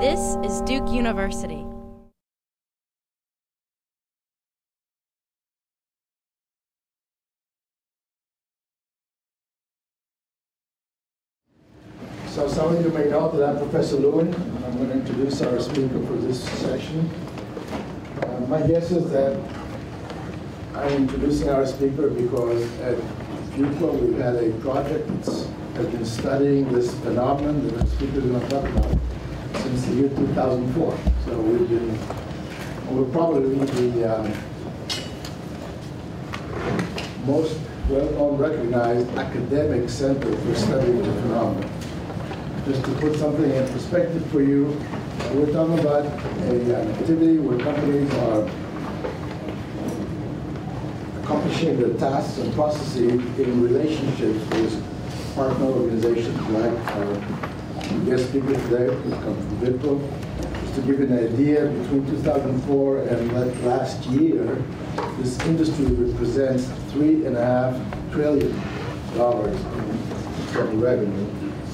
This is Duke University. So some of you may know that I'm Professor Lewin, I'm going to introduce our speaker for this session. Uh, my guess is that I'm introducing our speaker because at Fuqua we've had a project that has been studying this phenomenon that our speaker is going to talk about since the year 2004. So we've been, we're probably the um, most well-known, recognized academic center for studying the phenomenon just to put something in perspective for you, we're talking about a, an activity where companies are accomplishing their tasks and processes in relationships with partner organizations like our guest speaker today, who's come from Wipro. Just to give you an idea, between 2004 and last year, this industry represents three and a half trillion dollars in revenue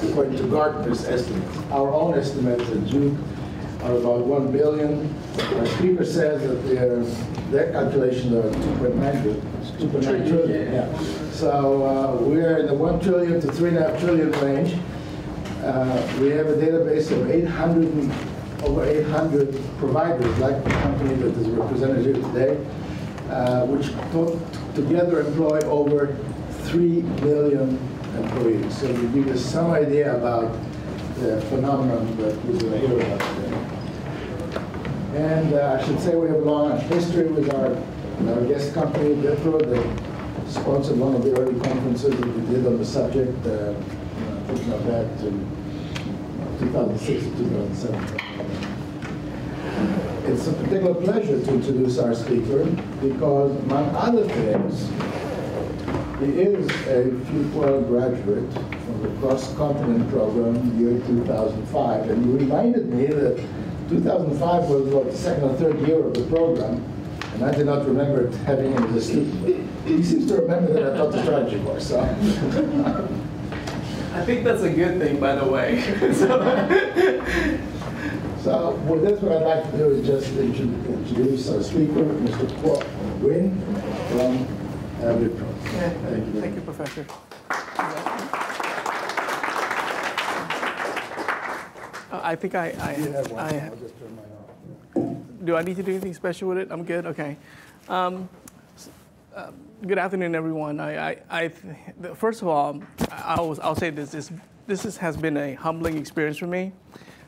according to Gartner's estimates. Our own estimates at Duke are about 1 billion. Our speaker says that their, their calculations are 2.9 2.9 trillion. Yeah. So uh, we're in the 1 trillion to 3.5 trillion range. Uh, we have a database of 800, over 800 providers, like the company that is represented here today, uh, which together employ over 3 million employees. So to give you some idea about the phenomenon that we're going to hear about today. And uh, I should say we have a long history with our, our guest company, Wipro, that sponsored one of the early conferences that we did on the subject, uh, thinking of that 2006 to 2007. It's a particular pleasure to introduce our speaker because, among other things, he is a Fuqua graduate from the cross-continent program year 2005, and he reminded me that 2005 was what the second or third year of the program, and I did not remember having him a student. He seems to remember that I taught the strategy course. So. I think that's a good thing, by the way. so, with this, what I'd like to do is just introduce our speaker, Mr. Quoc Nguyen from Wipro. Yeah, thank you. Thank you, Professor. Uh, I think I. I, you have one. I, I'll just turn mine off. Do I need to do anything special with it? I'm good. Okay. Um, good afternoon, everyone. I, I, I, first of all, I'll, I'll say this: this, this is, has been a humbling experience for me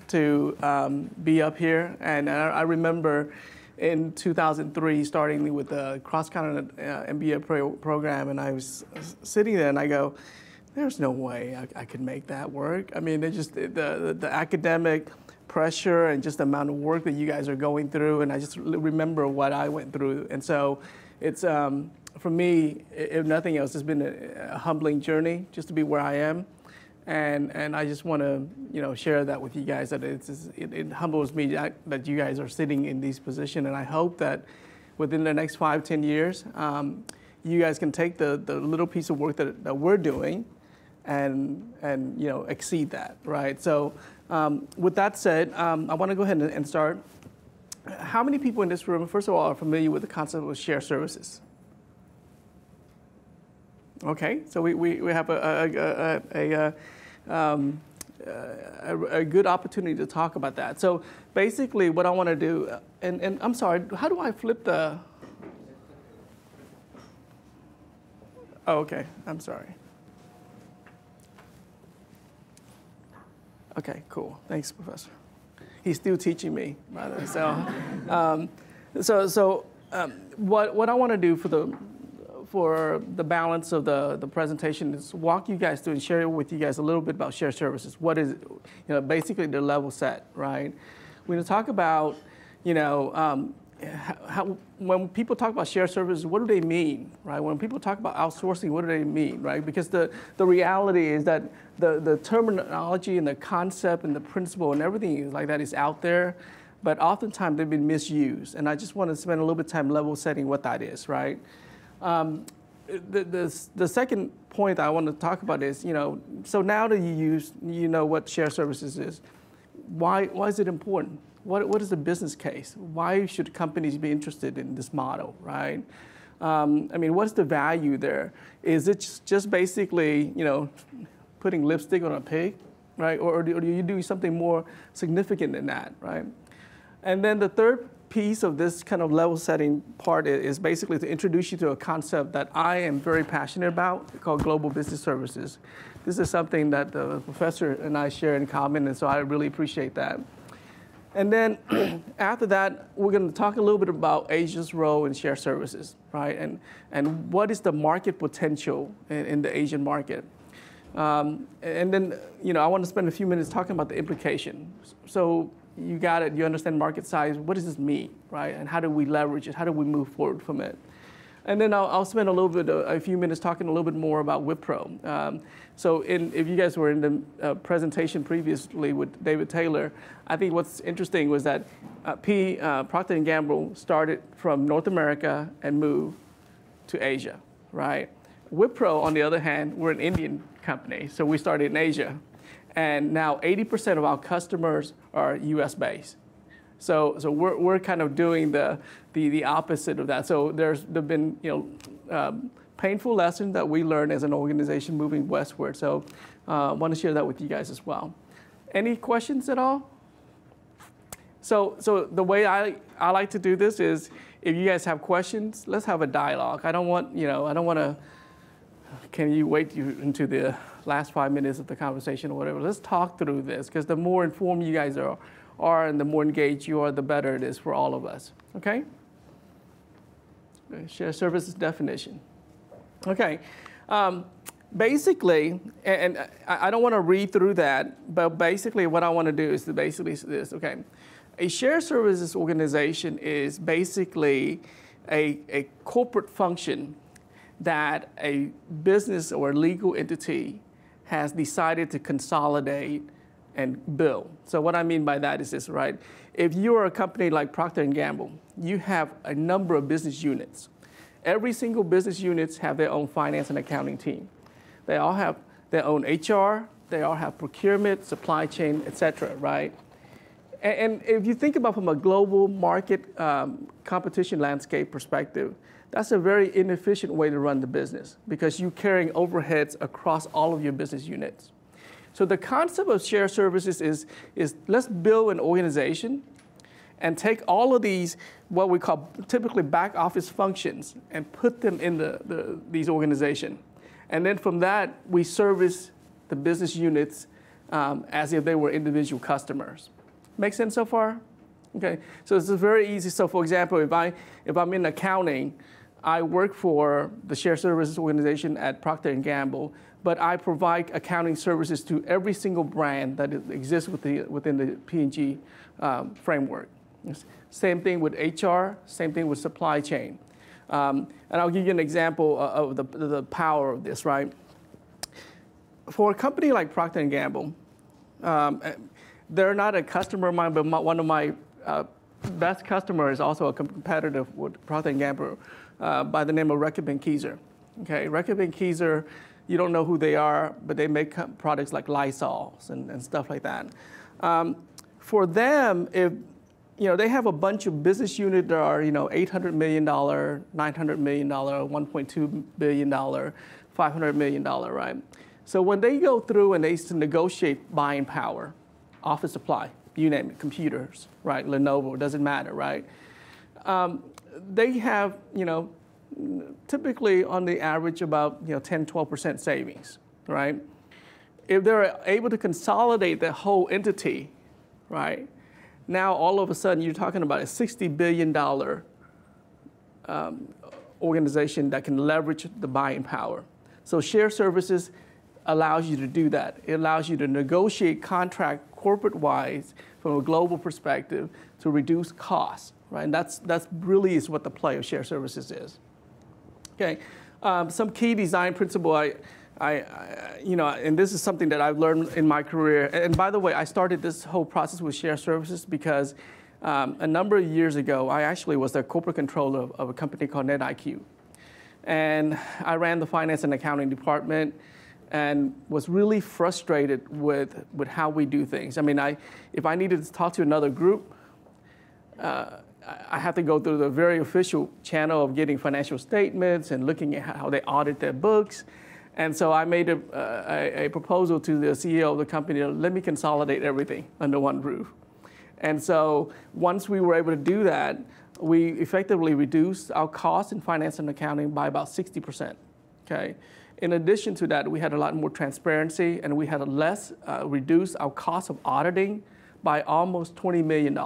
to um, be up here, and I, I remember in 2003, starting with the cross-continent uh, MBA pro program, and I was sitting there and I go, there's no way I, I could make that work. I mean, just the, the, the, academic pressure and just the amount of work that you guys are going through, and I just remember what I went through. And so it's, um, for me, if nothing else, it's been a, a humbling journey just to be where I am and and I just want to you know share that with you guys that it's, it, it humbles me that, you guys are sitting in these positions, and I hope that within the next five ten years, um, you guys can take the the little piece of work that, that we're doing, and and you know exceed that, right? So um, with that said, um, I want to go ahead and, and start. How many people in this room, first of all, are familiar with the concept of shared services? Okay, so we, we, we have a, a, a, a um, a, a, good opportunity to talk about that. So basically, what I want to do, and, and I'm sorry, how do I flip the? Oh, okay. I'm sorry. Okay, cool. Thanks, Professor. He's still teaching me. So, um, so, so um, what, what I want to do for the for the balance of the, the presentation is walk you guys through and share with you guys a little bit about shared services. What is, you know, basically the level set, right? We're going to talk about, you know, um, how, when people talk about shared services, what do they mean, right? When people talk about outsourcing, what do they mean, right? Because the, the reality is that the, the terminology and the concept and the principle and everything like that is out there, but oftentimes they've been misused. And I just want to spend a little bit of time level setting what that is, right? Um, the, the, the second point I want to talk about is, you know, so now that you use, you know what shared services is, why, why is it important? What, what is the business case? Why should companies be interested in this model, right? Um, I mean, what's the value there? Is it just basically, you know, putting lipstick on a pig, right? Or, or do you do something more significant than that, right? And then the third piece of this kind of level setting part is basically to introduce you to a concept that I am very passionate about called global business services. This is something that the professor and I share in common, and so I really appreciate that. And then after that, we're going to talk a little bit about Asia's role in shared services, right? And, and what is the market potential in, in the Asian market? Um, and then, you know, I want to spend a few minutes talking about the implication. So you got it, you understand market size. What does this mean, right? And how do we leverage it? How do we move forward from it? And then I'll, I'll spend a little bit, a, few minutes talking a little bit more about Wipro. Um, so in, if you guys were in the uh, presentation previously with David Taylor, I think what's interesting was that uh, P, uh, Procter & Gamble started from North America and moved to Asia, right? Wipro, on the other hand, we're an Indian company, so we started in Asia. And now 80% of our customers are US based. So, so we're, we're kind of doing the, the, the opposite of that. So there's there been you know, um, painful lessons that we learned as an organization moving westward. So I uh, want to share that with you guys as well. Any questions at all? So, so the way I, I like to do this is if you guys have questions, let's have a dialogue. I don't want, you know, I don't want to, can you wait you into the last five minutes of the conversation or whatever? Let's talk through this because the more informed you guys are, are and the more engaged you are, the better it is for all of us. Okay? Share services definition. Okay. Um, basically, and, I, don't want to read through that, but basically what I want to do is to basically this. Okay. A shared services organization is basically a, a corporate function that a business or legal entity has decided to consolidate and bill. So what I mean by that is this, right? If you're a company like Procter & Gamble, you have a number of business units. Every single business units have their own finance and accounting team. They all have their own HR, they all have procurement, supply chain, et cetera, right? And, and if you think about from a global market um, competition landscape perspective, that's a very inefficient way to run the business because you're carrying overheads across all of your business units. So the concept of shared services is, is let's build an organization and take all of these, what we call typically back office functions, and put them in the, the, these organizations. And then from that, we service the business units um, as if they were individual customers. Make sense so far? Okay, so it's very easy. So for example, if, I, if I'm in accounting, I work for the shared services organization at Procter & Gamble, but I provide accounting services to every single brand that exists within the, P&G um, framework. Same thing with HR, same thing with supply chain. Um, and I'll give you an example of the, the power of this, right? For a company like Procter & Gamble, um, they're not a customer of mine, but my, one of my uh, best customers is also a competitor with Procter & Gamble uh, by the name of Reckitt Benckiser. Okay, Reckitt Benckiser you don't know who they are, but they make products like Lysols and, and stuff like that. Um, for them, if you know, they have a bunch of business units that are, you know, $800 million, $900 million, $1.2 billion, $500 million, right? So when they go through and they negotiate buying power, office supply, you name it, computers, right, Lenovo, doesn't matter, right? Um, they have, you know, typically on the average about you know 10 12% savings right? If they're able to consolidate the whole entity right now all of a sudden you're talking about a 60 billion dollar um, organization that can leverage the buying power. So share services allows you to do that. It allows you to negotiate contract corporate wise from a global perspective to reduce costs right and that's that's really is what the play of share services is Okay, um, some key design principle I, I, I, you know, and this is something that I've learned in my career. And by the way, I started this whole process with shared services because um, a number of years ago, I actually was the corporate controller of, of, a company called NetIQ. And I ran the finance and accounting department. and was really frustrated with, with how we do things. I mean, I, if I needed to talk to another group, uh, I have to go through the very official channel of getting financial statements and looking at how they audit their books. And so I made a, a, a, proposal to the CEO of the company let me consolidate everything under one roof. And so once we were able to do that, we effectively reduced our cost in finance and accounting by about 60%. Okay. In addition to that, we had a lot more transparency and we had a less uh, reduced our cost of auditing by almost $20 million.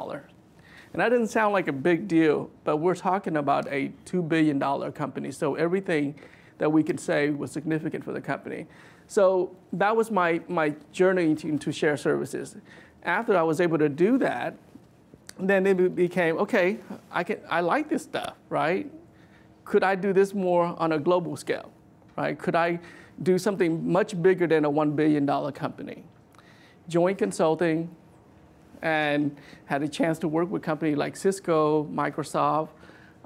And that didn't sound like a big deal, but we're talking about a $2 billion company. So everything that we could say was significant for the company. So that was my, my journey into, shared services. After I was able to do that, then it became, okay, I, can, I like this stuff, right? Could I do this more on a global scale, right? Could I do something much bigger than a $1 billion company? Joint consulting, and had a chance to work with companies like Cisco, Microsoft,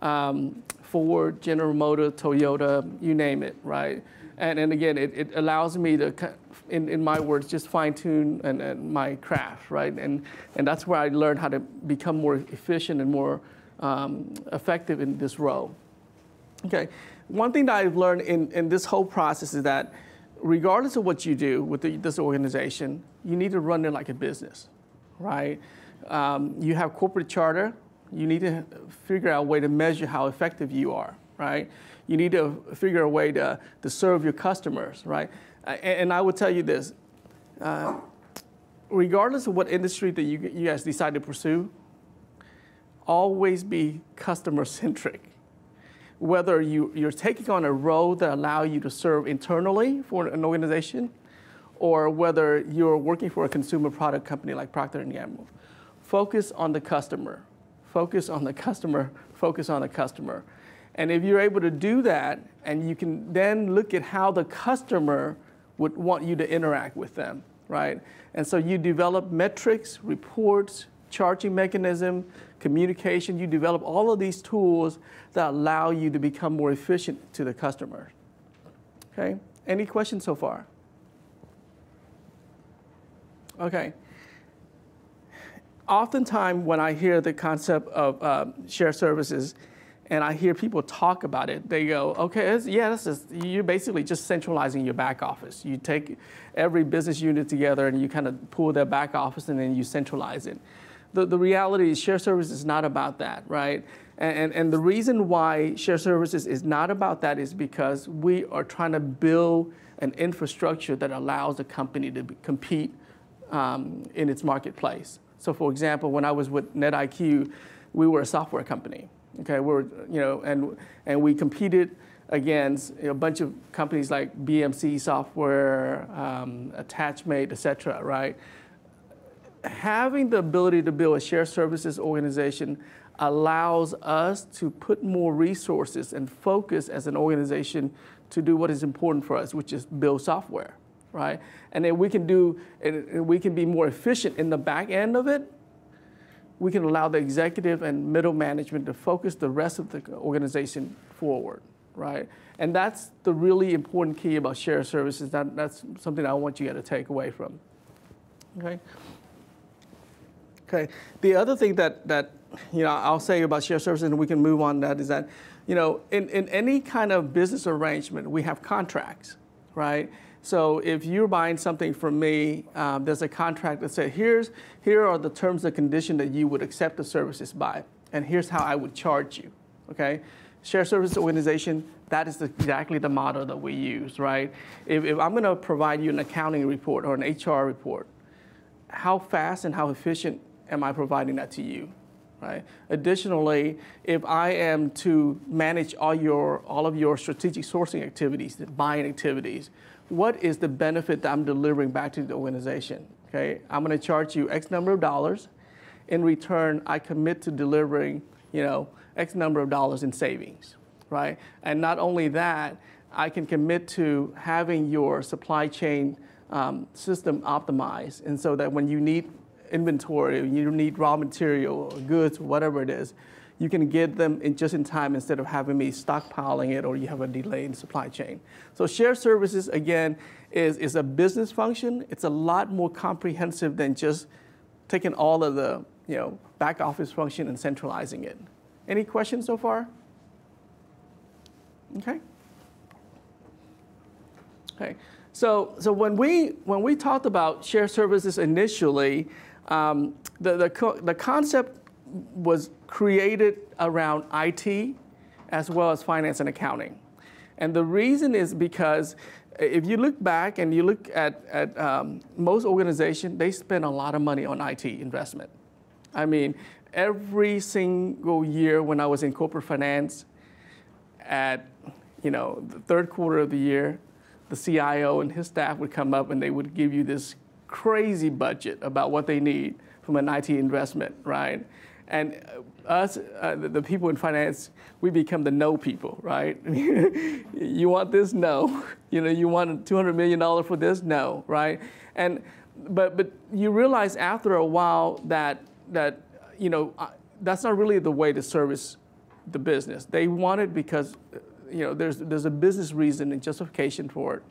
um, Ford, General Motors, Toyota, you name it, right? And, and again, it, it allows me to, in, in my words, just fine tune and, and my craft, right? And, and that's where I learned how to become more efficient and more um, effective in this role. Okay, one thing that I've learned in, in this whole process is that regardless of what you do with the, this organization, you need to run it like a business, right? Um, you have corporate charter. You need to figure out a way to measure how effective you are, right? You need to figure a way to, to serve your customers, right? And, and I would tell you this, uh, regardless of what industry that you, you guys decide to pursue, always be customer centric. Whether you, you're taking on a role that allow you to serve internally for an organization, or whether you're working for a consumer product company like Procter & Gamble. Focus on the customer. Focus on the customer. Focus on the customer. And if you're able to do that, and you can then look at how the customer would want you to interact with them, right? And so you develop metrics, reports, charging mechanism, communication. You develop all of these tools that allow you to become more efficient to the customer. Okay? Any questions so far? Okay. Oftentimes, when I hear the concept of uh, shared services, and I hear people talk about it, they go, okay, yeah, this is, you're basically just centralizing your back office. You take every business unit together and you kind of pull their back office and then you centralize it. The, the reality is shared services is not about that, right? And, and, and the reason why shared services is not about that is because we are trying to build an infrastructure that allows the company to be, compete um, in its marketplace. So for example, when I was with NetIQ, we were a software company. Okay, we are you know, and and we competed against a bunch of companies like BMC Software, um, Attachmate, et cetera, right? Having the ability to build a shared services organization allows us to put more resources and focus as an organization to do what is important for us, which is build software, right? And then we can do, and we can be more efficient in the back end of it we can allow the executive and middle management to focus the rest of the organization forward, right? And that's the really important key about shared services. That, that's something I want you to take away from. Okay. Okay. The other thing that that you know I'll say about shared services, and we can move on. That is that you know in, in any kind of business arrangement, we have contracts, right? So if you're buying something from me, um, there's a contract that says, here's, here are the terms and conditions that you would accept the services by, and here's how I would charge you, okay? Shared service organization, that is exactly the model that we use, right? If, if I'm gonna provide you an accounting report or an HR report, how fast and how efficient am I providing that to you? Right. Additionally, if I am to manage all your all of your strategic sourcing activities, the buying activities, what is the benefit that I'm delivering back to the organization? Okay, I'm going to charge you X number of dollars. In return, I commit to delivering, you know, X number of dollars in savings, right? And not only that, I can commit to having your supply chain um, system optimized, and so that when you need inventory, you need raw material, goods, whatever it is, you can get them in just in time instead of having me stockpiling it or you have a delay in supply chain. So shared services, again, is, is a business function. It's a lot more comprehensive than just taking all of the you know, back office function and centralizing it. Any questions so far? Okay. Okay. So, so when we when we talked about shared services initially, um, the, the, co the concept was created around IT as well as finance and accounting. And the reason is because if you look back and you look at, at um, most organizations, they spend a lot of money on IT investment. I mean, every single year when I was in corporate finance, at you know the third quarter of the year, the CIO and his staff would come up and they would give you this crazy budget about what they need from an IT investment, right? And us, uh, the, the, people in finance, we become the no people, right? you want this? No. You know, you want $200 million for this? No, right? And, but, but you realize after a while that, that you know, uh, that's not really the way to service the business. They want it because, you know, there's, there's a business reason and justification for it.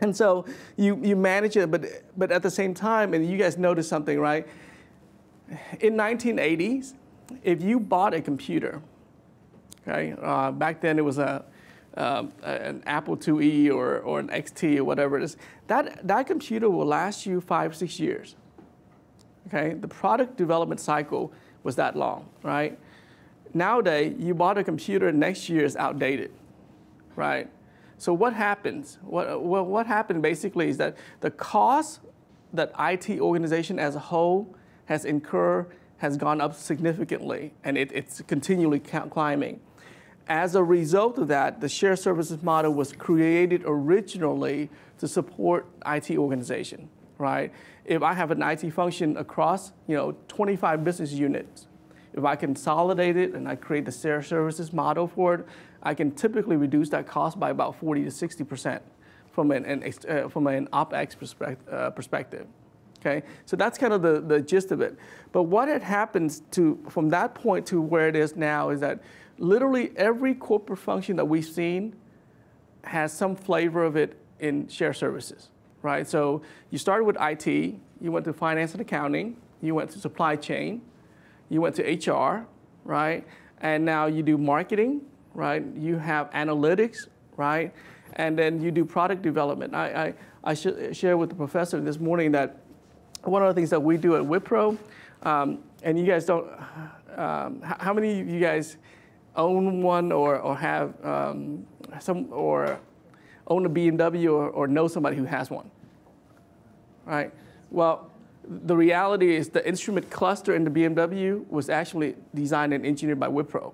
And so you, you manage it, but, but at the same time, and you guys notice something, right? In 1980s, if you bought a computer, okay, uh, back then it was a, um, an Apple IIe or, or an XT or whatever it is, that, that computer will last you five, six years. Okay, the product development cycle was that long, right? Nowadays, you bought a computer, next year is outdated, right? So what happens? What, what, what happened basically is that the cost that IT organization as a whole has incurred has gone up significantly, and it, it's continually climbing. As a result of that, the shared services model was created originally to support IT organization, right? If I have an IT function across, you know, 25 business units, if I consolidate it and I create the shared services model for it, I can typically reduce that cost by about 40 to 60% from an, an uh, from an OpEx perspective. Uh, perspective. Okay, so that's kind of the, the gist of it. But what had happens to from that point to where it is now is that literally every corporate function that we've seen has some flavor of it in shared services, right? So you started with IT, you went to finance and accounting, you went to supply chain, you went to HR, right? And now you do marketing, right? You have analytics, right? And then you do product development. I, I, I sh- shared with the professor this morning that one of the things that we do at Wipro, um, and you guys don't, um, how many of you guys own one or, or have um, some, or own a BMW or, or know somebody who has one? Right? Well, the reality is the instrument cluster in the BMW was actually designed and engineered by Wipro,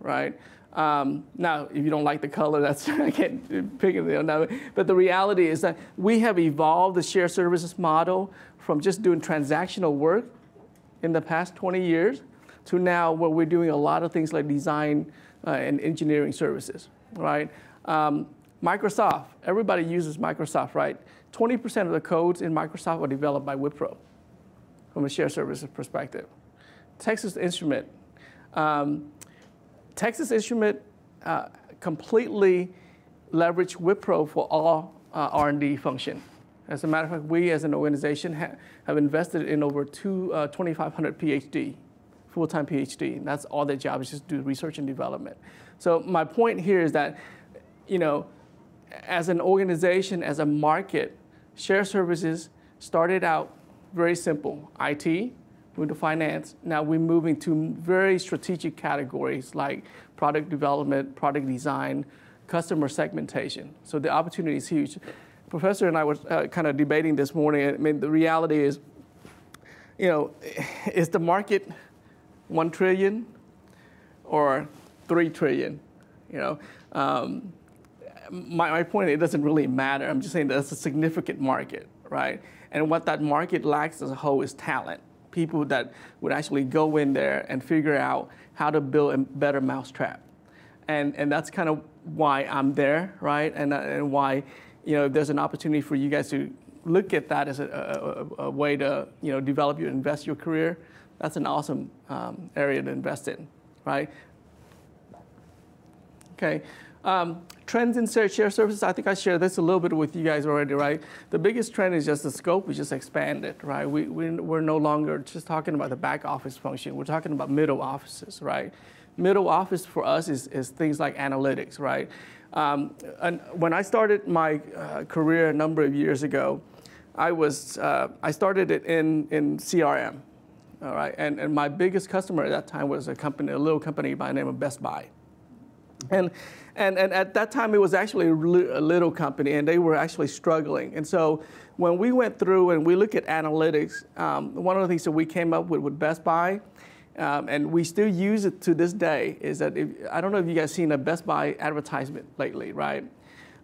right? Um, now, if you don't like the color, that's I can't pick it. But the reality is that we have evolved the shared services model from just doing transactional work in the past 20 years to now where we're doing a lot of things like design uh, and engineering services, right? Um, Microsoft, everybody uses Microsoft, right? 20% of the codes in Microsoft were developed by Wipro from a shared services perspective. Texas Instrument. Um, Texas Instrument uh, completely leveraged Wipro for all uh, R&D function. As a matter of fact, we as an organization ha have invested in over two, uh, 2,500 PhD, full-time PhD. And That's all their job is just do research and development. So my point here is that, you know, as an organization, as a market, share services started out very simple IT, moved to finance. Now we're moving to very strategic categories like product development, product design, customer segmentation. So the opportunity is huge. Professor and I were uh, kind of debating this morning. I mean, the reality is, you know, is the market one trillion or three trillion? You know, um, my, my point, it doesn't really matter. I'm just saying that's a significant market, right? And what that market lacks as a whole is talent. People that would actually go in there and figure out how to build a better mousetrap. And, and that's kind of why I'm there, right? And, and why, you know, there's an opportunity for you guys to look at that as a, a, a way to, you know, develop your, invest your career. That's an awesome um, area to invest in. right? Okay. Um, trends in share services, I think I shared this a little bit with you guys already, right? The biggest trend is just the scope, we just expanded, right? We, we, we're no longer just talking about the back office function, we're talking about middle offices, right? Middle office for us is, is things like analytics, right? Um, and when I started my uh, career a number of years ago, I was uh, I started it in, in CRM, all right, and, and my biggest customer at that time was a company, a little company by the name of Best Buy. And, and, and at that time, it was actually a little company, and they were actually struggling. And so when we went through and we look at analytics, um, one of the things that we came up with with Best Buy, um, and we still use it to this day, is that if, I don't know if you guys seen a Best Buy advertisement lately, right?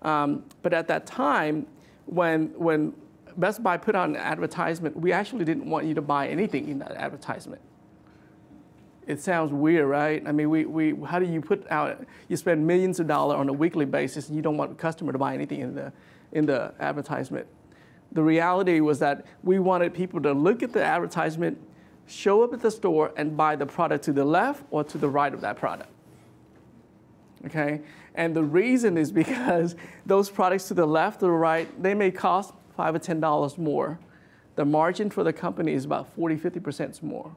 Um, but at that time, when, when Best Buy put on an advertisement, we actually didn't want you to buy anything in that advertisement it sounds weird, right? I mean, we, we, how do you put out, you spend millions of dollars on a weekly basis and you don't want a customer to buy anything in the, in the advertisement. The reality was that we wanted people to look at the advertisement, show up at the store, and buy the product to the left or to the right of that product. Okay? And the reason is because those products to the left or the right, they may cost five or ten dollars more. The margin for the company is about 40, 50% more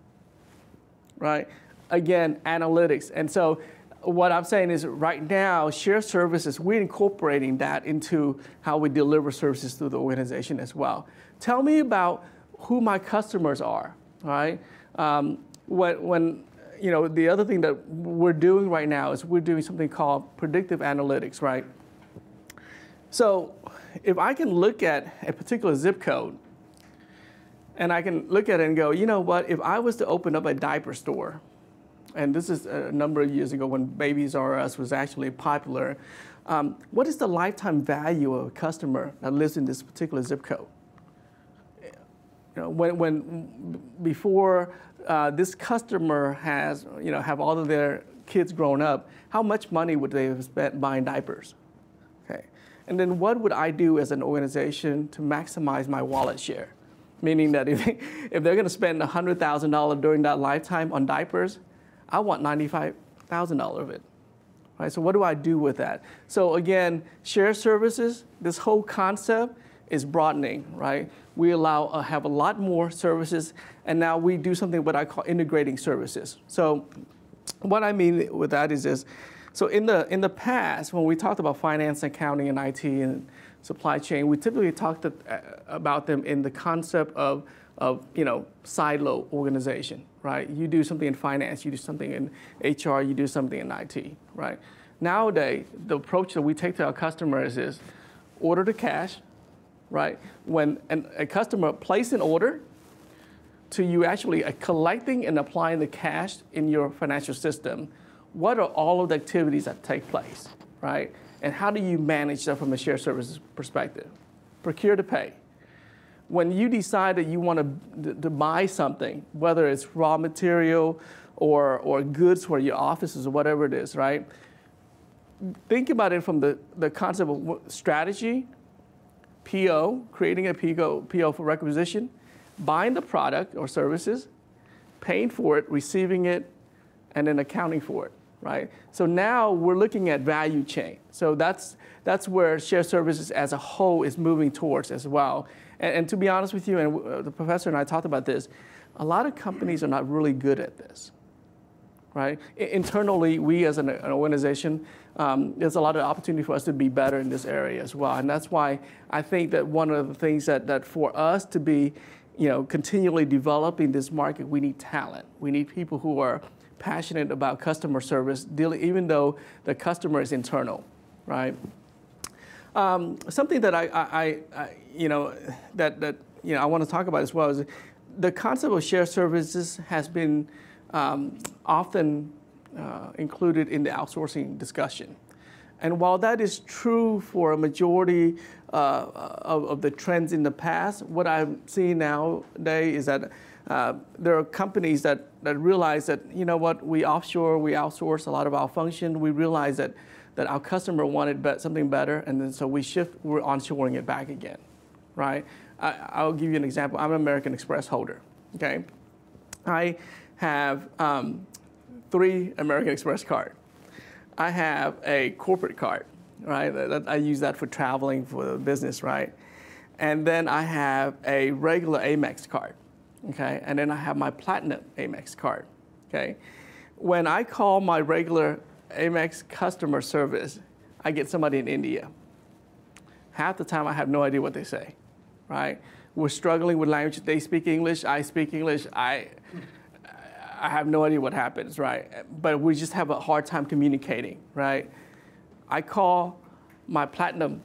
right? Again, analytics. And so what I'm saying is right now, shared services, we're incorporating that into how we deliver services to the organization as well. Tell me about who my customers are, right? Um, when, when, you know, the other thing that we're doing right now is we're doing something called predictive analytics, right? So if I can look at a particular zip code and I can look at it and go, you know what, if I was to open up a diaper store, and this is a number of years ago when Babies R Us was actually popular, um, what is the lifetime value of a customer that lives in this particular zip code? You know, when, when before uh, this customer has, you know, have all of their kids grown up, how much money would they have spent buying diapers? Okay. And then what would I do as an organization to maximize my wallet share? meaning that if, if they're going to spend $100,000 during that lifetime on diapers, I want $95,000 of it. Right? So what do I do with that? So again, share services, this whole concept is broadening, right? We allow uh, have a lot more services, and now we do something what I call integrating services. So what I mean with that is this. So in the in the past, when we talked about finance, and accounting, and IT, and supply chain, we typically talked to, uh, about them in the concept of, of you know, silo organization, right? You do something in finance, you do something in HR, you do something in IT, right? Nowadays, the approach that we take to our customers is order to cash, right? When an, a customer places an order, to you actually uh, collecting and applying the cash in your financial system, what are all of the activities that take place, right? And how do you manage that from a shared services perspective? Procure to pay. When you decide that you want to, to buy something, whether it's raw material or, or goods for your offices or whatever it is, right? Think about it from the, the concept of strategy, PO, creating a PO, PO for requisition, buying the product or services, paying for it, receiving it, and then accounting for it right? So now we're looking at value chain. So that's, that's where shared services as a whole is moving towards as well. And, and to be honest with you, and uh, the professor and I talked about this, a lot of companies are not really good at this, right? Internally, we as an, an organization, um, there's a lot of opportunity for us to be better in this area as well. And that's why I think that one of the things that, that for us to be, you know, continually developing this market, we need talent. We need people who are passionate about customer service, dealing, even though the customer is internal, right? Um, something that I, I, I, you know, that, that you know, I want to talk about as well is the concept of shared services has been um, often uh, included in the outsourcing discussion. And while that is true for a majority uh, of, of, the trends in the past, what I'm seeing nowadays is that uh, there are companies that, that realize that, you know what, we offshore, we outsource a lot of our function. We realize that, that our customer wanted be something better, and then so we shift, we're onshoring it back again, right? I, will give you an example. I'm an American Express holder, okay? I have um, three American Express card. I have a corporate card, right? I use that for traveling for business, right? And then I have a regular Amex card, okay? And then I have my platinum Amex card, okay? When I call my regular Amex customer service, I get somebody in India. Half the time I have no idea what they say, right? We're struggling with language. They speak English, I speak English. I, I have no idea what happens, right? But we just have a hard time communicating, right? I call my platinum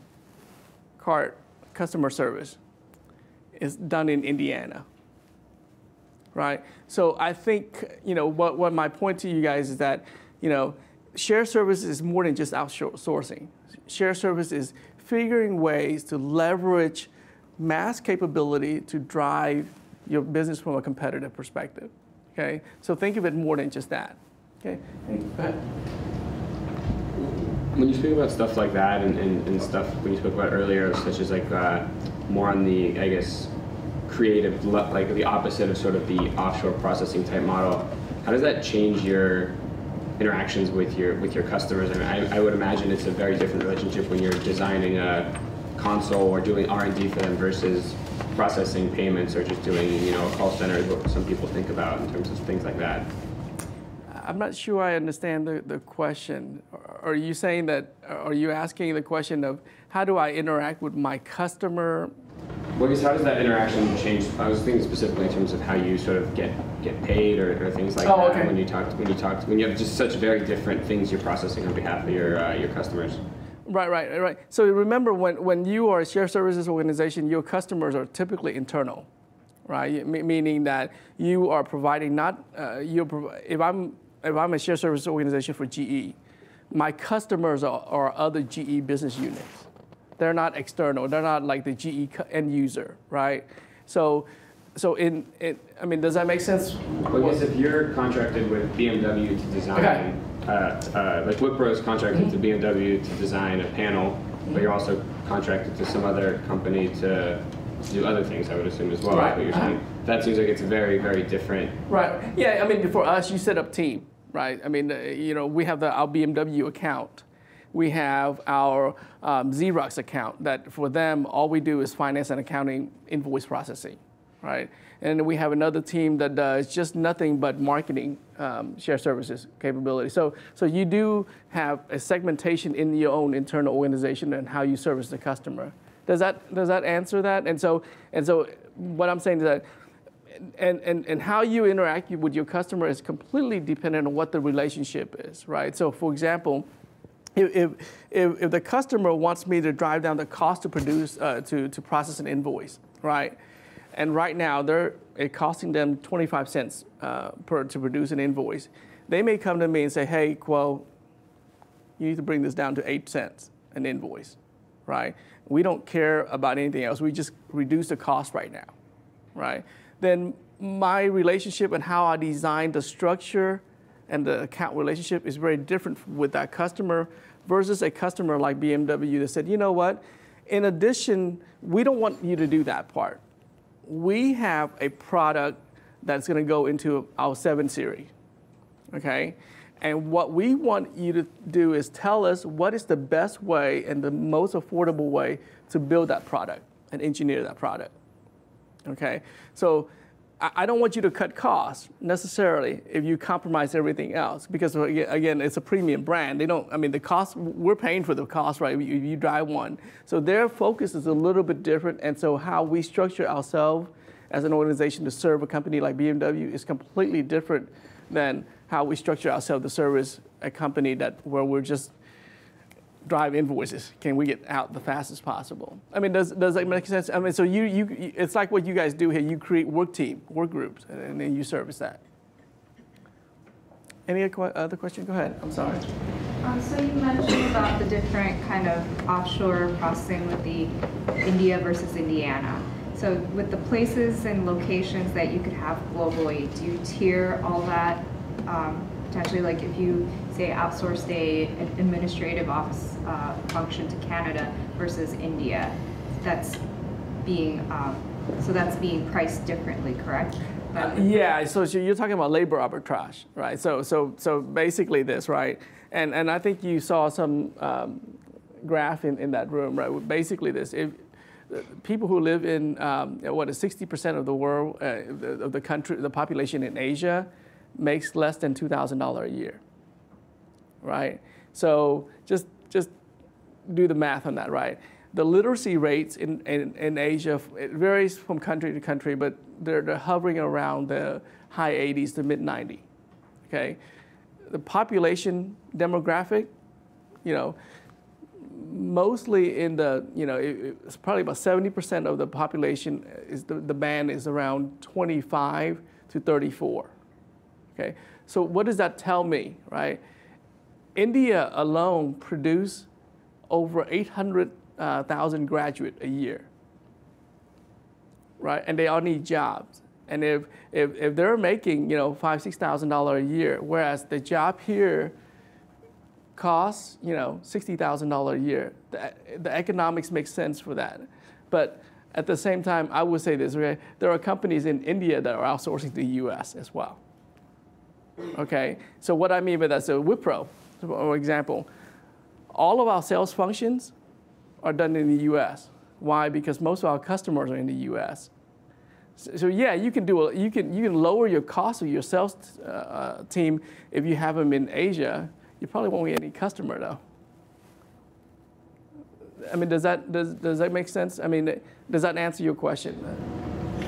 card customer service. It's done in Indiana, right? So I think, you know, what, what my point to you guys is that, you know, shared service is more than just outsourcing. Shared service is figuring ways to leverage mass capability to drive your business from a competitive perspective. Okay, so think of it more than just that. Okay. When you speak about stuff like that and, and, and stuff when you spoke about earlier, such as like uh, more on the, I guess, creative, like the opposite of sort of the offshore processing type model, how does that change your interactions with your with your customers? I, mean, I, I would imagine it's a very different relationship when you're designing a console or doing R&D for them versus processing payments or just doing, you know, a call center is what some people think about in terms of things like that. I'm not sure I understand the, the question. Are you saying that, are you asking the question of how do I interact with my customer? Well, how does that interaction change? I was thinking specifically in terms of how you sort of get get paid or, or things like oh, that okay. when you talk when you talk when you have just such very different things you're processing on behalf of your uh, your customers. Right, right, right. So remember, when, when you are a shared services organization, your customers are typically internal, right? M meaning that you are providing not, uh, you if, I'm, if I'm a shared services organization for GE, my customers are, are other GE business units. They're not external. They're not like the GE end user, right? So, so in, in I mean, does that make sense? Well, I guess if you're contracted with BMW to design okay uh, uh, like Wipro is contracted to BMW to design a panel, but you're also contracted to some other company to do other things, I would assume as well. Right. Saying. That seems like it's very, very different. Right. Yeah. I mean, for us, you set up team, right? I mean, uh, you know, we have the our BMW account. We have our um, Xerox account that for them, all we do is finance and accounting invoice processing, right? And we have another team that does just nothing but marketing um, share services capability. So, so you do have a segmentation in your own internal organization and how you service the customer. Does that, does that answer that? And so, and so what I'm saying is that and, and, and how you interact with your customer is completely dependent on what the relationship is, right? So for example, if, if, if the customer wants me to drive down the cost to produce, uh, to, to process an invoice, right? And right now, they're costing them 25 cents uh, per to produce an invoice. They may come to me and say, hey, well, you need to bring this down to eight cents an invoice, right? We don't care about anything else. We just reduce the cost right now, right? Then my relationship and how I design the structure and the account relationship is very different with that customer versus a customer like BMW that said, you know what? In addition, we don't want you to do that part we have a product that's going to go into our 7 series, okay? And what we want you to do is tell us what is the best way and the most affordable way to build that product and engineer that product, okay? So I don't want you to cut costs necessarily if you compromise everything else because again it's a premium brand. They don't. I mean the cost we're paying for the cost right. If you drive one, so their focus is a little bit different, and so how we structure ourselves as an organization to serve a company like BMW is completely different than how we structure ourselves to service a company that where we're just drive invoices? Can we get out the fastest possible? I mean, does, does that make sense? I mean, so you, you, it's like what you guys do here. You create work team, work groups, and then you service that. Any other question? Go ahead. I'm sorry. Um, so you mentioned about the different kind of offshore processing with the India versus Indiana. So with the places and locations that you could have globally, do you tier all that um, potentially like if you say outsourced a administrative office uh, function to Canada versus India, that's being um, so that's being priced differently, correct? that. Yeah, so, so you're talking about labor arbitrage, right? So, so, so basically this, right? And, and I think you saw some um, graph in, in that room, right? Basically this, if, people who live in um, what is 60% of the world, uh, of the country, the population in Asia makes less than $2,000 a year, right? So just, just do the math on that, right? The literacy rates in, in, in Asia, it varies from country to country, but they're, they're hovering around the high 80s to mid 90, okay? The population demographic, you know, mostly in the, you know, it, it's probably about 70% of the population is the, the band is around 25 to 34. Okay, so what does that tell me, right? India alone produce over 800,000 uh, graduate a year, right? And they all need jobs. And if, if, if they're making, you know, five, $6,000 a year, whereas the job here costs, you know, $60,000 a year, the, the economics make sense for that. But at the same time, I would say this, okay, there are companies in India that are outsourcing to the US as well. Okay, so what I mean by that, so Wipro, for example, all of our sales functions are done in the US. Why? Because most of our customers are in the US. So, so yeah, you can do a, you can you can lower your cost of your sales uh, team if you have them in Asia you probably won't get any customer though. I mean, does that does does that make sense? I mean, does that answer your question?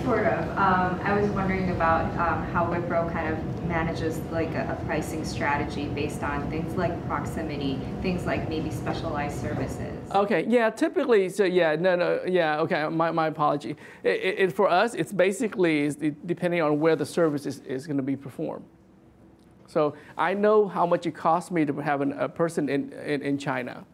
Sort of. Um, I was wondering about um, how Wipro kind of manages like a, a, pricing strategy based on things like proximity, things like maybe specialized services. Okay. Yeah. Typically, so yeah, no, no, yeah. Okay. My, my apology. It, it, for us, it's basically depending on where the service is, is going to be performed. So I know how much it costs me to have an, a person in, in, in, China.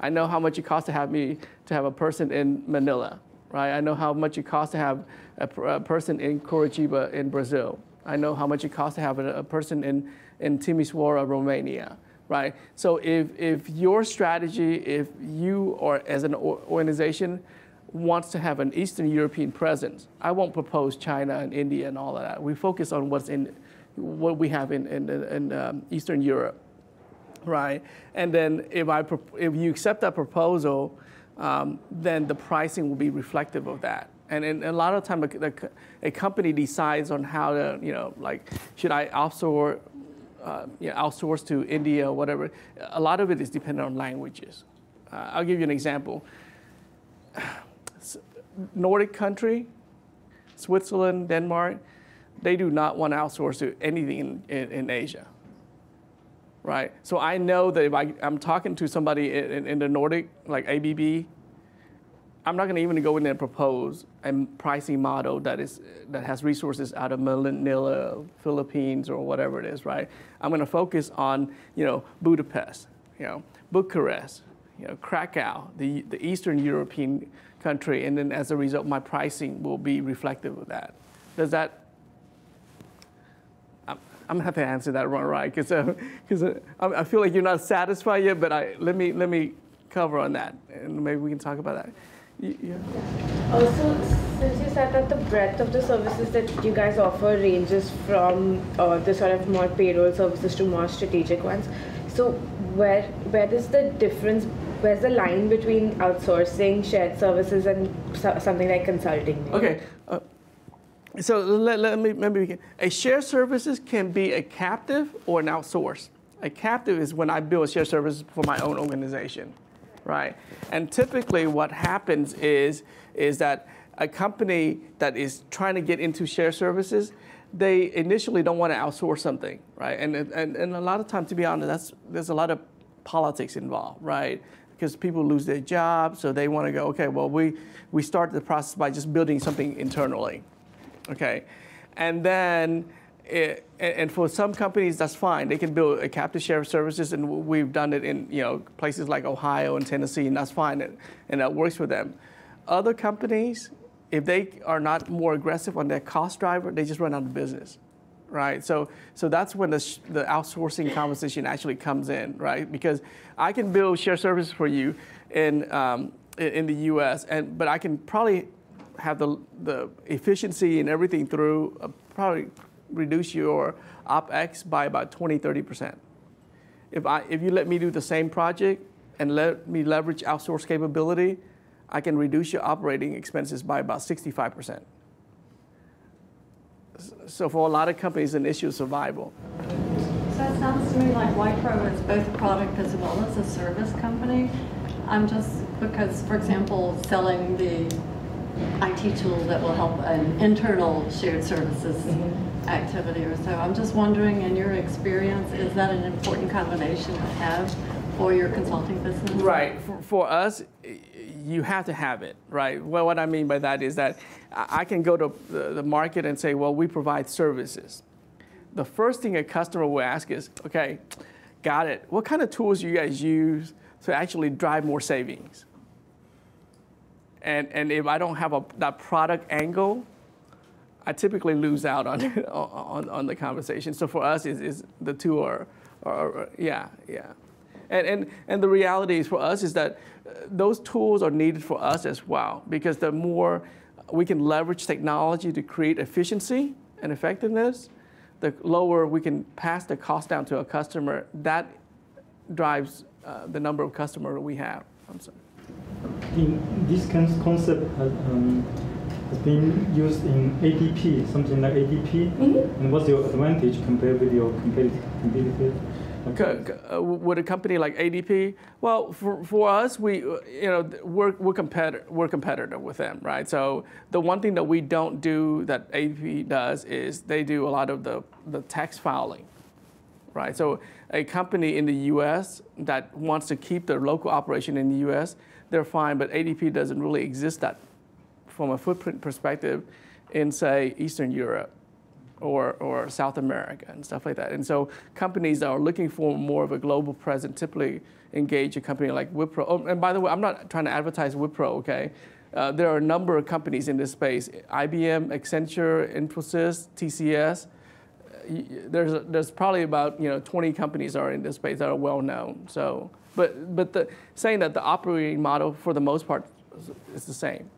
I know how much it costs to have me to have a person in Manila, right? I know how much it costs to have a, a person in Curitiba in Brazil. I know how much it costs to have a, a person in, in Timisoara, Romania, right? So if, if your strategy, if you or as an organization wants to have an Eastern European presence, I won't propose China and India and all of that. We focus on what's in what we have in, in, in um, Eastern Europe, right? And then if, I, if you accept that proposal, um, then the pricing will be reflective of that. And, and a lot of time, a, a, company decides on how to, you know, like, should I outsource, uh, you know, outsource to India or whatever. A lot of it is dependent on languages. Uh, I'll give you an example. Nordic country, Switzerland, Denmark, they do not want to outsource to anything in, in, in Asia. Right? So I know that if I, am talking to somebody in, in, the Nordic, like ABB, I'm not going to even go in there and propose a pricing model that is that has resources out of Manila, Philippines, or whatever it is, right? I'm going to focus on, you know, Budapest, you know, Bucharest, you know, Krakow, the, the Eastern European country, and then as a result, my pricing will be reflective of that. Does that I'm gonna have to answer that one right because because uh, uh, I feel like you're not satisfied yet. But I let me let me cover on that, and maybe we can talk about that. Yeah. Also, since you said that the breadth of the services that you guys offer ranges from uh, the sort of more payroll services to more strategic ones, so where where is the difference? Where's the line between outsourcing shared services and so, something like consulting? Okay. So let, let me maybe begin. A shared services can be a captive or an outsource. A captive is when I build a shared service for my own organization, right? And typically what happens is, is that a company that is trying to get into shared services, they initially don't want to outsource something, right? And, and, and a lot of times, to be honest, that's, there's a lot of politics involved, right? Because people lose their jobs, so they want to go, okay, well, we, we start the process by just building something internally, okay? And then, it, and for some companies, that's fine. They can build a captive share of services, and we've done it in you know places like Ohio and Tennessee, and that's fine, and, and that works for them. Other companies, if they are not more aggressive on their cost driver, they just run out of business, right? So, so that's when the, the outsourcing conversation actually comes in, right? Because I can build share services for you in um, in the U.S. and but I can probably have the, the efficiency and everything through a probably reduce your OpEx by about 20, 30%. If, I, if you let me do the same project and let me leverage outsource capability, I can reduce your operating expenses by about 65%. So for a lot of companies, an issue of survival. So it sounds to me like Wipro is both a product as well as a service company. I'm just, because, for example, selling the IT tool that will help an internal shared services mm-hmm. activity or so. I'm just wondering, in your experience, is that an important combination to have for your consulting business? Right. For, for us, you have to have it, right? Well, what I mean by that is that I can go to the, the market and say, well, we provide services. The first thing a customer will ask is, okay, got it. What kind of tools do you guys use to actually drive more savings? And, and if I don't have a, that product angle, I typically lose out on, on, on the conversation. So for us, is, is the two are, are, yeah, yeah. And, and, and the reality is for us is that uh, those tools are needed for us as well because the more we can leverage technology to create efficiency and effectiveness, the lower we can pass the cost down to a customer. That drives uh, the number of customers we have. I'm sorry. In this con- concept has, um, has been used in ADP, something like ADP. And what's your advantage compared with your competitive? competitive? Co- co- uh, with a company like ADP, well, for, for us, we, uh, you know, th- we're, we're, competitor, we're competitor with them, right? So the one thing that we don't do that ADP does is they do a lot of the, the tax filing, right? So a company in the U.S. that wants to keep their local operation in the U.S., they're fine, but ADP doesn't really exist that from a footprint perspective in, say, Eastern Europe or, or South America and stuff like that. And so companies that are looking for more of a global presence typically engage a company like Wipro. Oh, and by the way, I'm not trying to advertise Wipro, okay? Uh, there are a number of companies in this space IBM, Accenture, Infosys, TCS. There's, there's probably about you know 20 companies are in this space that are well known. So, but, but the, saying that the operating model for the most part is- the same.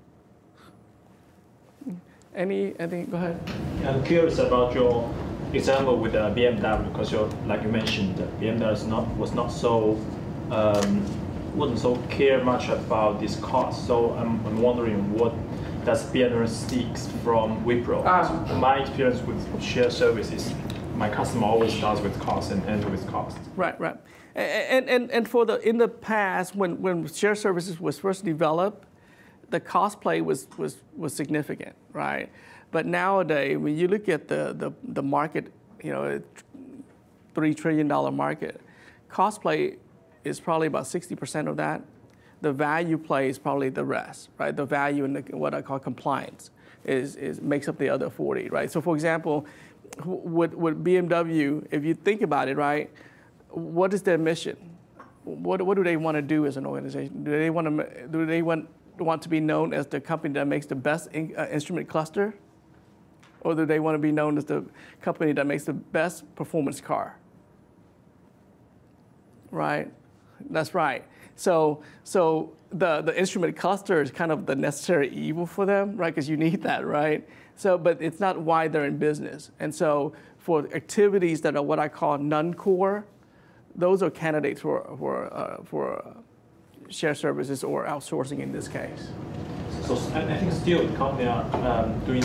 Any, anything, go ahead. I'm curious about your example with uh, BMW because you're, like you mentioned, BMW is not, was not so um, wouldn't so care much about this cost. So I'm, I'm wondering what does BMW seeks from Wipro? Ah. My experience with shared services, my customer always starts with cost and ends with cost. Right, right. And, and, and for the, in the past, when, when shared services was first developed, the cost play was, was, was significant, right? But nowadays, when you look at the, the, the market, you know, $3 trillion market, cost play is probably about 60% of that. The value play is probably the rest, right? The value in the, what I call compliance is, is makes up the other 40, right? So for example, with, with BMW, if you think about it, right, what is their mission? What, what do they want to do as an organization? Do they want to, do they want, want to be known as the company that makes the best in, uh, instrument cluster? Or do they want to be known as the company that makes the best performance car? Right? That's right. So, so the, the instrument cluster is kind of the necessary evil for them, right? Because you need that, right? So, but it's not why they're in business. And so, for activities that are what I call non-core, those are candidates for for uh, for uh, shared services or outsourcing in this case. So I think still the company are um, doing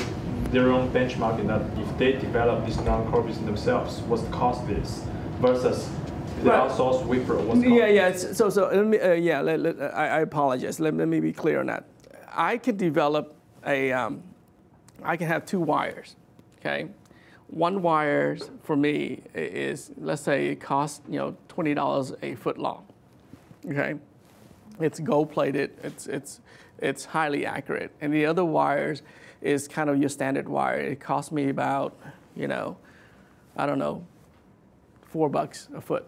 their own benchmarking that if they develop this non-core business themselves, what's the cost is versus if they Right. outsource Wipro, what's the? Yeah, yeah. So, so let me, uh, yeah. Let, let, I, I apologize. Let, let me be clear on that. I can develop a. Um, I can have two wires. Okay, one wire for me is let's say it costs you know twenty dollars a foot long. Okay, it's gold plated. It's it's it's highly accurate. And the other wires is kind of your standard wire. It costs me about you know, I don't know, four bucks a foot.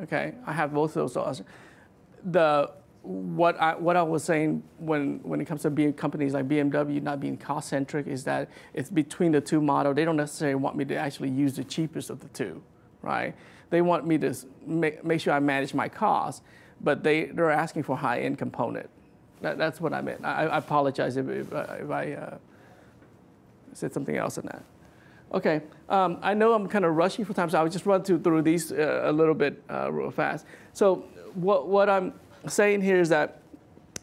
Okay, I have both of those. The what I what I was saying when when it comes to being companies like BMW not being cost centric is that it's between the two model. They don't necessarily want me to actually use the cheapest of the two, right? They want me to make, make sure I manage my costs, but they they're asking for high end component. That, that's what I meant. I, I apologize if, if, I- if I uh, said something else in that. Okay, um, I know I'm kind of rushing for time, so I'll just run through, through these uh, a little bit uh, real fast. So what, what I'm saying here is that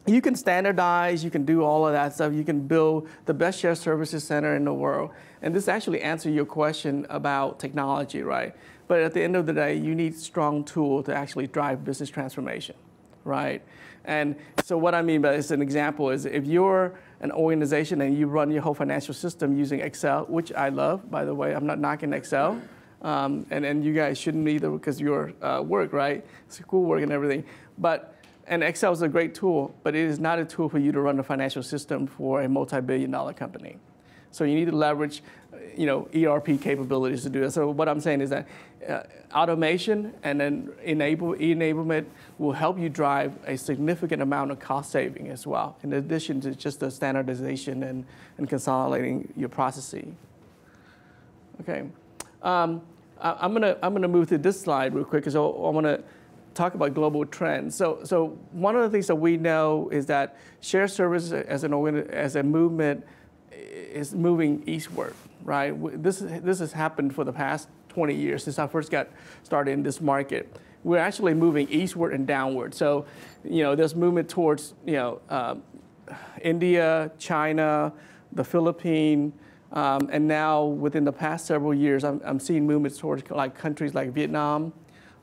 you can standardize, you can do all of that stuff, you can build the best shared services center in the world. And this actually answers your question about technology, right? But at the end of the day, you need strong tool to actually drive business transformation, right? And so what I mean by this, an example is if you're an organization and you run your whole financial system using Excel, which I love, by the way, I'm not knocking Excel. Um, and, and you guys shouldn't either because your uh, work, right? School work and everything. But and Excel is a great tool, but it is not a tool for you to run a financial system for a multi-billion dollar company. So you need to leverage, you know, ERP capabilities to do that. So what I'm saying is that uh, automation and then enable enablement will help you drive a significant amount of cost saving as well, in addition to just the standardization and, and consolidating your processing. Okay. Um, I, am gonna I'm gonna move to this slide real quick because I, I want to talk about global trends. So, so one of the things that we know is that shared services as an as a movement is moving eastward, right? This, this has happened for the past 20 years since I first got started in this market. We're actually moving eastward and downward. So, you know, there's movement towards, you know, uh, India, China, the Philippines, um, and now within the past several years, I'm, I'm seeing movements towards like countries like Vietnam,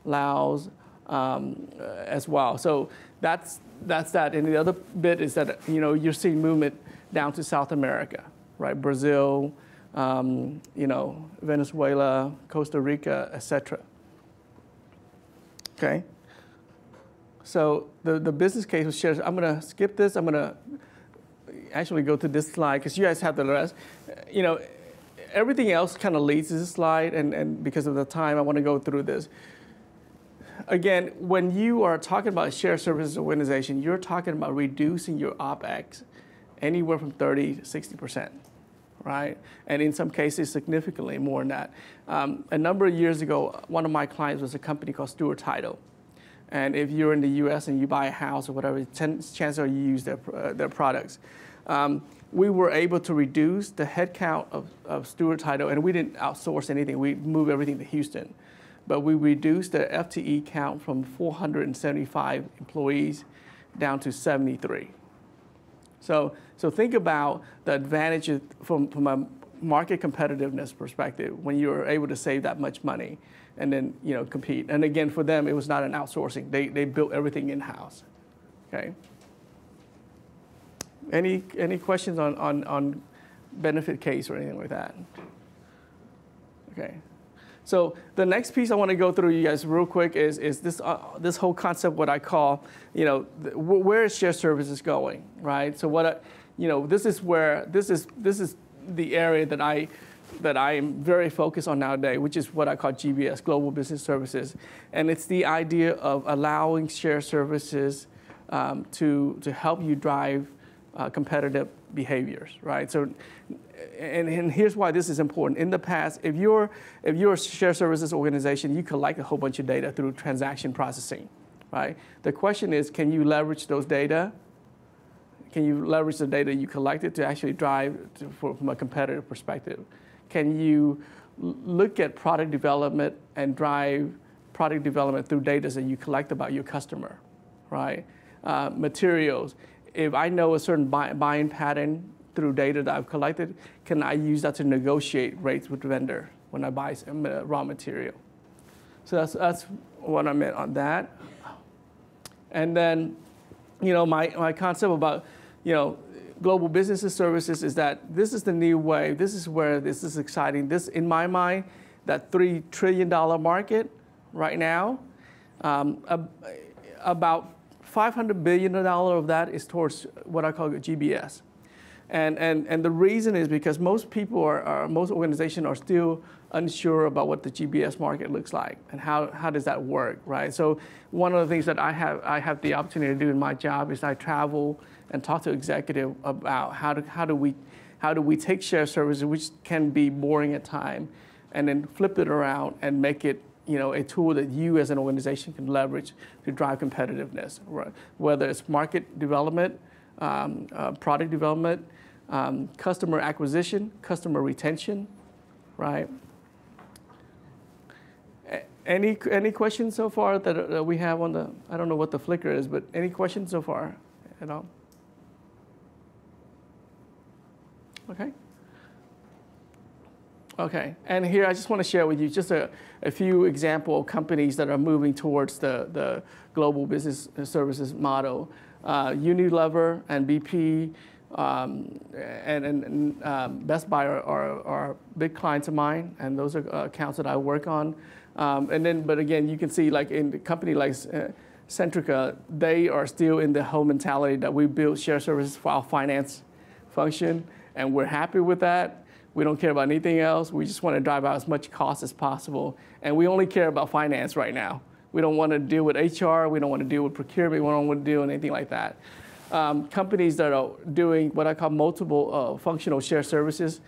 Laos, um, uh, as well. So that's that's that. And the other bit is that you know you're seeing movement down to South America, right? Brazil, um, you know, Venezuela, Costa Rica, etc. Okay. So the, the business case was shared. I'm going to skip this. I'm going to actually go to this slide because you guys have the rest. You know, everything else kind of leads to this slide, and, and because of the time, I want to go through this. Again, when you are talking about shared services organization, you're talking about reducing your OPEX anywhere from 30 to 60 percent, right? And in some cases, significantly more than that. Um, a number of years ago, one of my clients was a company called Stewart Title. And if you're in the U.S. and you buy a house or whatever, chances are you use their, uh, their products. Um, we were able to reduce the headcount of, of Stewart Title, and we didn't outsource anything. We moved everything to Houston. But we reduced the FTE count from 475 employees down to 73. So, so think about the advantages from, from a market competitiveness perspective when you're able to save that much money and then you know compete. And again, for them, it was not an outsourcing. They, they built everything in-house. Okay. Any, any questions on, on, on benefit case or anything like that? Okay. So the next piece I want to go through you guys real quick is, is this, uh, this whole concept, what I call, you know, the, where is shared services going, right? So what, I, you know, this is where, this is, this is the area that I, that I am very focused on nowadays, which is what I call GBS, Global Business Services. And it's the idea of allowing shared services um, to, to help you drive uh, competitive behaviors, right? So and, and here's why this is important. In the past, if you're, if you're a shared services organization, you collect a whole bunch of data through transaction processing, right? The question is, can you leverage those data? Can you leverage the data you collected to actually drive to, from a competitive perspective? Can you look at product development and drive product development through data that you collect about your customer, right? Uh, materials. If I know a certain buy, buying pattern through data that I've collected, can I use that to negotiate rates with vendor when I buy some uh, raw material? So that's, that's what I meant on that. And then, you know, my, my concept about, you know, global businesses services is that this is the new way. This is where this is exciting. This, in my mind, that $3 trillion market right now, um, about 500 billion of that is towards what I call GBS. And, and, and the reason is because most people are, are, most organizations are still unsure about what the GBS market looks like and how, how does that work, right? So one of the things that I have, I have the opportunity to do in my job is I travel and talk to executive about how do, how do we, how do we take shared services, which can be boring at time, and then flip it around and make it you know, a tool that you as an organization can leverage to drive competitiveness, right? whether it's market development, um, uh, product development, um, customer acquisition, customer retention, right? Any, any questions so far that, uh, that we have on the, I don't know what the flicker is, but any questions so far at all? Okay. Okay, and here I just want to share with you just a, a few example companies that are moving towards the, the global business services model. Uh, Unilever and BP um, and, and, um, Best Buy are, are, are big clients of mine, and those are uh, accounts that I work on. Um, and then, but again, you can see like in the company like uh, Centrica, they are still in the whole mentality that we build shared services for our finance function, and we're happy with that. We don't care about anything else. We just want to drive out as much cost as possible. And we only care about finance right now. We don't want to deal with HR. We don't want to deal with procurement. We don't want to deal with anything like that. Um, companies that are doing what I call multiple uh, functional shared services,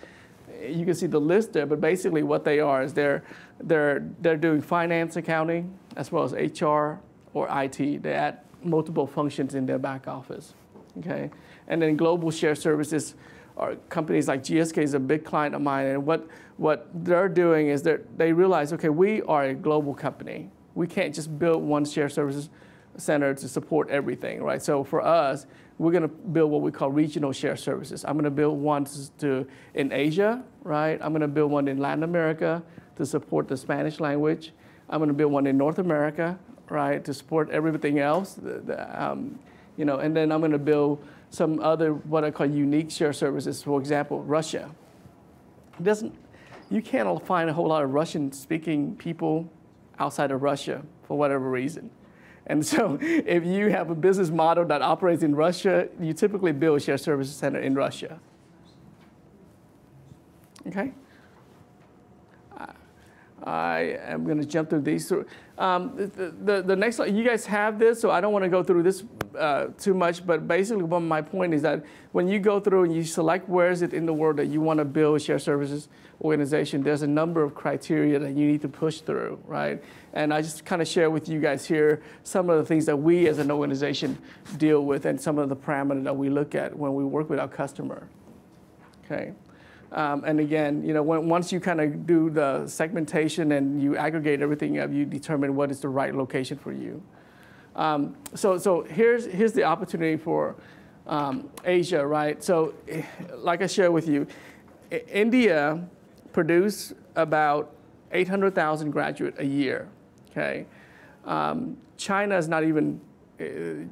you can see the list there, but basically what they are is they're, they're, they're doing finance accounting as well as HR or IT. They add multiple functions in their back office. Okay? And then global shared services are companies like GSK is a big client of mine, and what, what they're doing is they they realize, okay, we are a global company. We can't just build one shared services center to support everything, right? So for us, we're going to build what we call regional shared services. I'm going to build one to, in Asia, right? I'm going to build one in Latin America to support the Spanish language. I'm going to build one in North America, right, to support everything else. The, the, um, you know, and then I'm going to build some other what I call unique shared services. For example, Russia. It doesn't you can't find a whole lot of Russian-speaking people outside of Russia for whatever reason. And so, if you have a business model that operates in Russia, you typically build a shared services center in Russia. Okay. I am going to jump through these. Um, the, the, the, next slide, you guys have this, so I don't want to go through this uh, too much, but basically one my point is that when you go through and you select where is it in the world that you want to build shared services organization, there's a number of criteria that you need to push through, right? And I just kind of share with you guys here some of the things that we as an organization deal with and some of the parameters that we look at when we work with our customer, okay? Um, and again, you know, when, once you kind of do the segmentation and you aggregate everything up, you determine what is the right location for you. Um, so, so here's here's the opportunity for um, Asia, right? So, like I shared with you, India produce about 800,000 graduate a year. Okay, um, China is not even uh,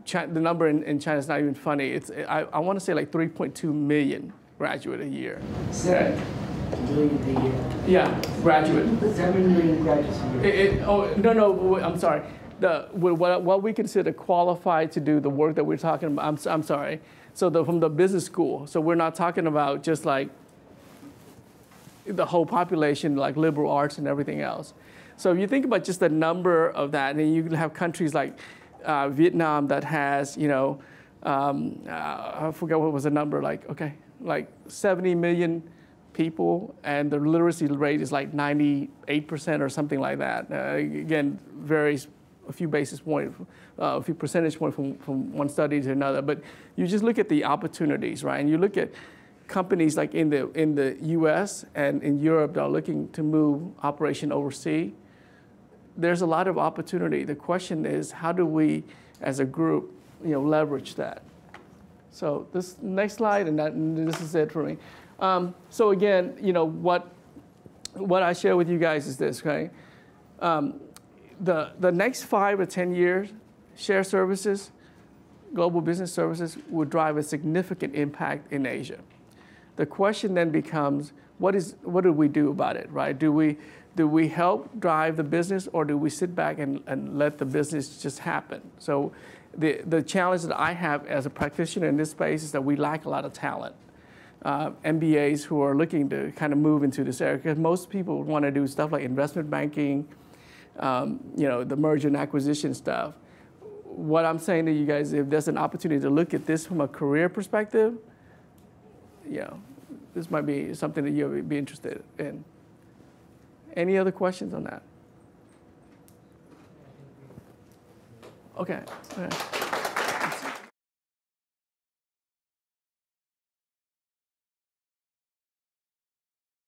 China, the number in, in, China is not even funny. It's I, I want to say like 3.2 million graduate a year. Seven million a year. Yeah, graduate. Seven million graduates a year. It, it, oh, no, no, I'm sorry. The, what, what we consider qualified to do the work that we're talking about, I'm, I'm sorry. So the, from the business school. So we're not talking about just like the whole population, like liberal arts and everything else. So if you think about just the number of that, and you can have countries like uh, Vietnam that has, you know, um, uh, I forget what was the number, like, okay, like 70 million people, and the literacy rate is like 98% or something like that. Uh, again, varies a few basis points, uh, a few percentage points from, from one study to another. But you just look at the opportunities, right? And you look at companies like in the in the U.S. and in Europe that are looking to move operation overseas. There's a lot of opportunity. The question is, how do we, as a group, you know, leverage that? So this next slide, and, that, and this is it for me. Um, so again, you know what what I share with you guys is this, okay? Um, the the next five or ten years, share services, global business services will drive a significant impact in Asia. The question then becomes, what is what do we do about it, right? Do we do we help drive the business or do we sit back and, and let the business just happen? So the, the challenge that I have as a practitioner in this space is that we lack a lot of talent. Uh, MBAs who are looking to kind of move into this area because most people want to do stuff like investment banking, um, you know, the merger and acquisition stuff. What I'm saying to you guys, if there's an opportunity to look at this from a career perspective, you know, this might be something that you'll be interested in. Any other questions on that? Okay. okay.